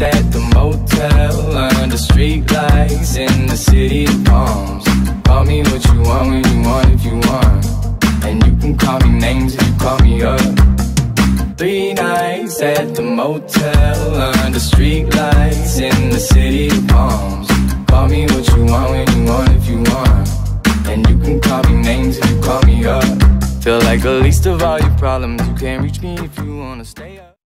nights at the motel Under street lights in the city of palms. Call me what you want when you want if you want. And you can call me names if you call me up. Three nights at the motel Under street lights in the city of palms. Call me what you want when you want if you want. And you can call me names if you call me up. Feel like the least of all your problems. You can't reach me if you wanna stay up.